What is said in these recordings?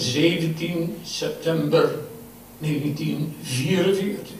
17 september 1944.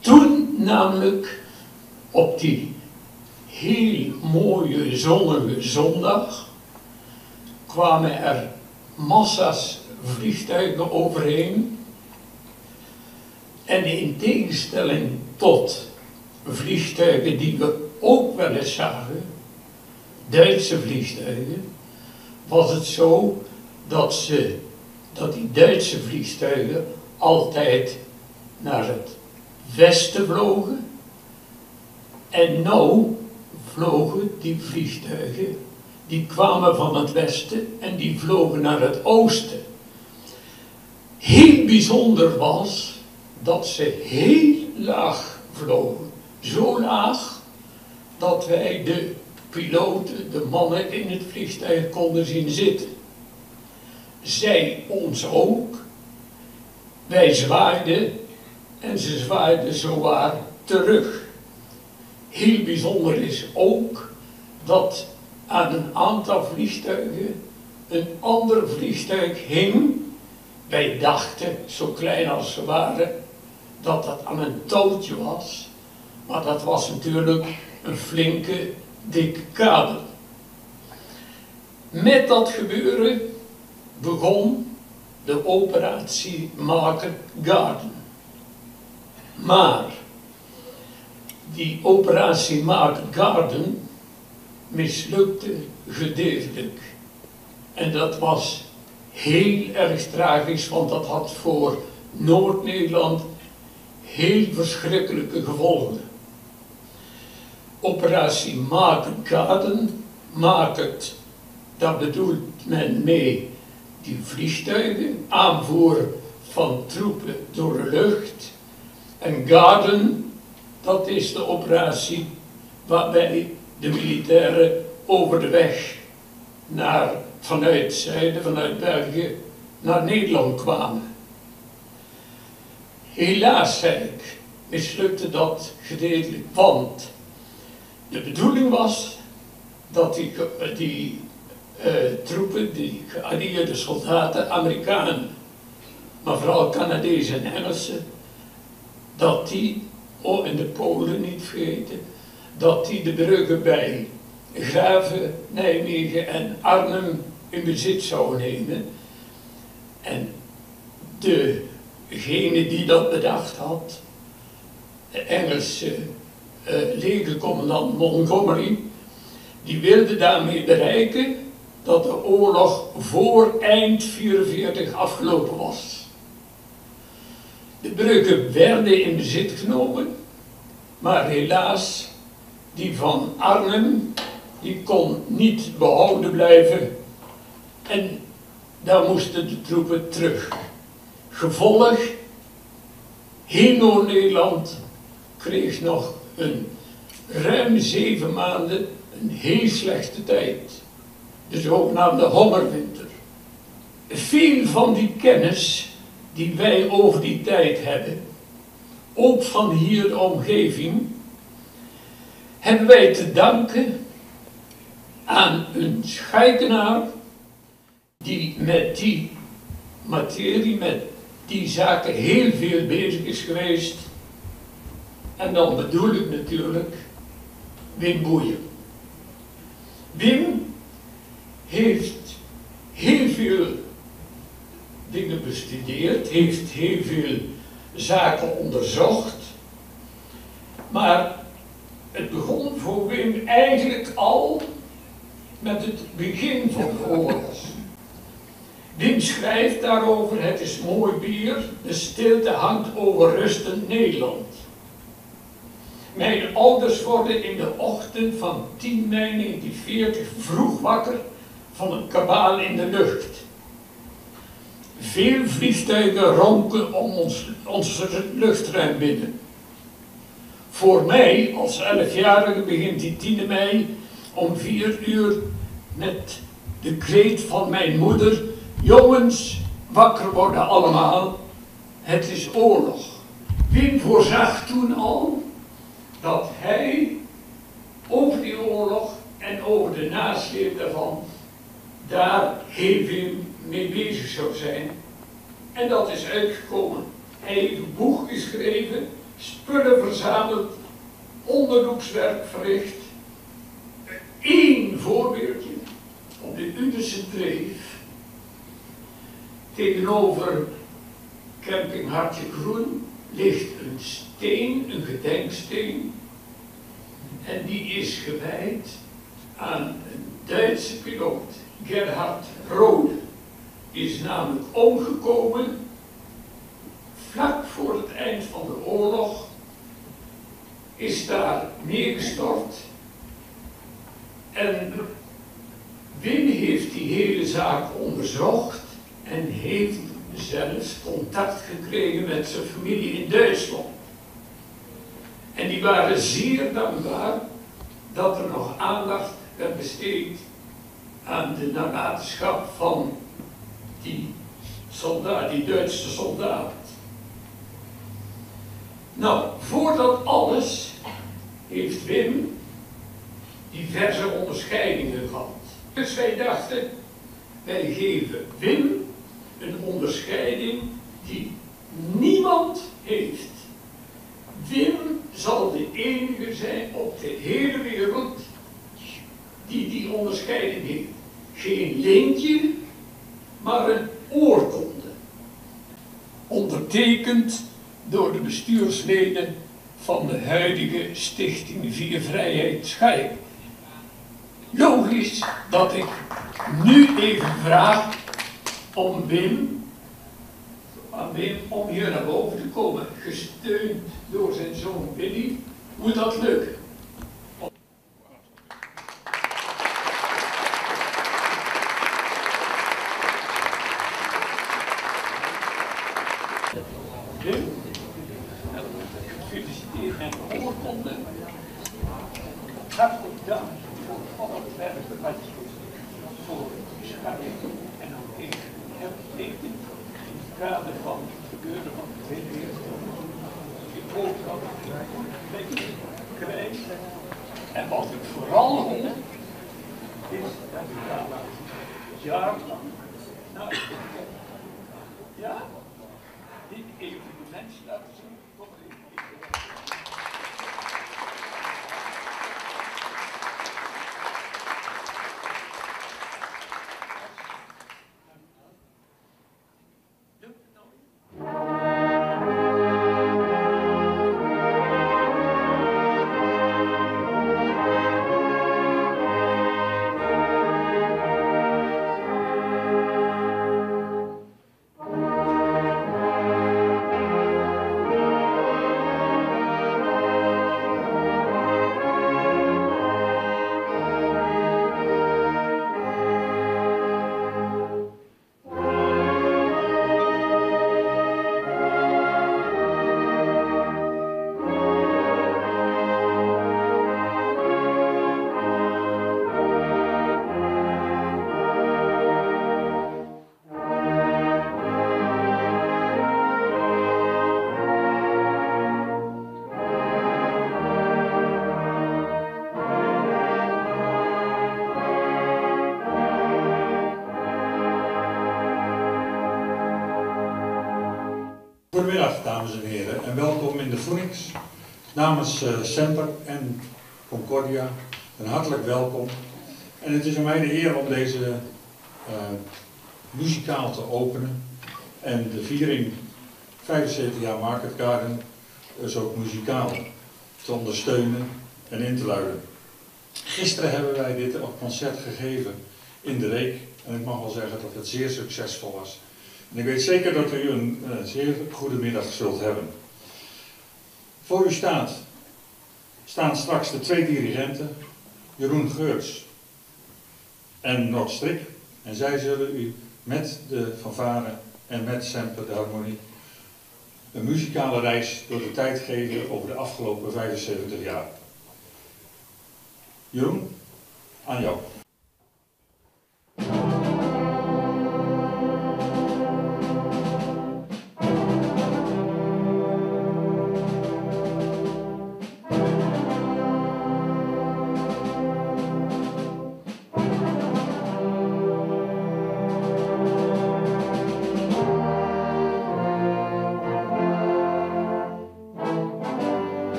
Toen namelijk op die heel mooie zonnige zondag kwamen er massa's vliegtuigen overheen. En in tegenstelling tot vliegtuigen die we ook wel eens zagen, Duitse vliegtuigen, was het zo dat, ze, dat die Duitse vliegtuigen altijd naar het westen vlogen. En nou vlogen die vliegtuigen, die kwamen van het westen en die vlogen naar het oosten. Heel bijzonder was dat ze heel laag vlogen. Zo laag dat wij de piloten, de mannen in het vliegtuig konden zien zitten. Zij ons ook. Wij zwaaiden en ze zwaaiden zowaar terug. Heel bijzonder is ook dat aan een aantal vliegtuigen een ander vliegtuig hing. Wij dachten, zo klein als ze waren, dat dat aan een touwtje was. Maar dat was natuurlijk een flinke, dikke kabel. Met dat gebeuren begon de operatie Market Garden. Maar die operatie Market Garden mislukte gedeeltelijk. En dat was heel erg tragisch, want dat had voor Noord-Nederland heel verschrikkelijke gevolgen. Operatie Market Garden, Market, daar bedoelt men mee die vliegtuigen, aanvoer van troepen door de lucht. En Garden, dat is de operatie waarbij de militairen over de weg naar, vanuit zuiden, vanuit België, naar Nederland kwamen. Helaas, zei ik, mislukte dat gedeeltelijk, want de bedoeling was dat die, die uh, troepen, die geallieerde soldaten, Amerikanen, maar vooral Canadezen en Engelsen, dat die, oh en de Polen niet vergeten, dat die de bruggen bij Graven, Nijmegen en Arnhem in bezit zouden nemen. En degene die dat bedacht had, de Engelse uh, legercommandant Montgomery, die wilde daarmee bereiken dat de oorlog voor eind 44 afgelopen was. De bruggen werden in bezit genomen, maar helaas, die van Arnhem, die kon niet behouden blijven en daar moesten de troepen terug. Gevolg, heel Noord-Nederland kreeg nog een ruim zeven maanden een heel slechte tijd. De zogenaamde hommerwinter. Veel van die kennis die wij over die tijd hebben, ook van hier de omgeving, hebben wij te danken aan een scheikenaar die met die materie, met die zaken heel veel bezig is geweest. En dan bedoel ik natuurlijk Wim Boeien. Wim heeft heel veel dingen bestudeerd, heeft heel veel zaken onderzocht. Maar het begon voor Wim eigenlijk al met het begin van de oorlog. Wim schrijft daarover, het is mooi bier, de stilte hangt over rustend Nederland. Mijn ouders worden in de ochtend van 10 mei 1940 vroeg wakker van een kabaal in de lucht. Veel vliegtuigen ronken om ons, onze luchtruim binnen. Voor mij, als elfjarige, begint die 10 mei om 4 uur met de kreet van mijn moeder. Jongens, wakker worden allemaal, het is oorlog. Wim voorzag toen al dat hij over die oorlog en over de nasleep daarvan daar heel veel mee bezig zou zijn. En dat is uitgekomen. Hij heeft een boek geschreven, spullen verzameld, onderzoekswerk verricht. Eén voorbeeldje op de Udense Dreef. Tegenover camping Hartje Groen ligt een steen, een gedenksteen. En die is gewijd aan een Duitse piloot, Gerhard Rode. Die is namelijk omgekomen vlak voor het eind van de oorlog. Is daar neergestort. En Wim heeft die hele zaak onderzocht en heeft zelfs contact gekregen met zijn familie in Duitsland. En die waren zeer dankbaar dat er nog aandacht werd besteed aan de nalatenschap van die soldaat, die Duitse soldaat. Nou, voor dat alles heeft Wim diverse onderscheidingen gehad. Dus wij dachten, wij geven Wim een onderscheiding die niemand heeft. Wim zal de enige zijn op de hele wereld die die onderscheiding heeft. Geen lintje, maar een oorkonde. Ondertekend door de bestuursleden van de huidige Stichting Vier Vrijheid Schaik. Logisch dat ik nu even vraag om Wim, om hier naar boven te komen, gesteund door zijn zoon Willy, moet dat lukken. Wim, gefeliciteerd en oorkonde. Hartelijk dank voor al het werk wat je voor Schaik en ook getekend in het kader van het gebeuren van de Tweede. Ik hoop dat ik een krijg. En wat ik vooral hoop, is dat ik daar jarenlang naar Goedemiddag dames en heren en welkom in de Phoenix. Namens uh, Semper en Concordia een hartelijk welkom. En het is aan mij de eer om deze uh, muzikaal te openen en de viering 75 jaar Market Garden dus ook muzikaal te ondersteunen en in te luiden. Gisteren hebben wij dit concert gegeven in de Reek en ik mag wel zeggen dat het zeer succesvol was. En ik weet zeker dat u een uh, zeer goede middag zult hebben. Voor u staat, staan straks de twee dirigenten, Jeroen Geurts en Nord Strik. En zij zullen u met de fanfare en met Semper de harmonie een muzikale reis door de tijd geven over de afgelopen 75 jaar. Jeroen, aan jou.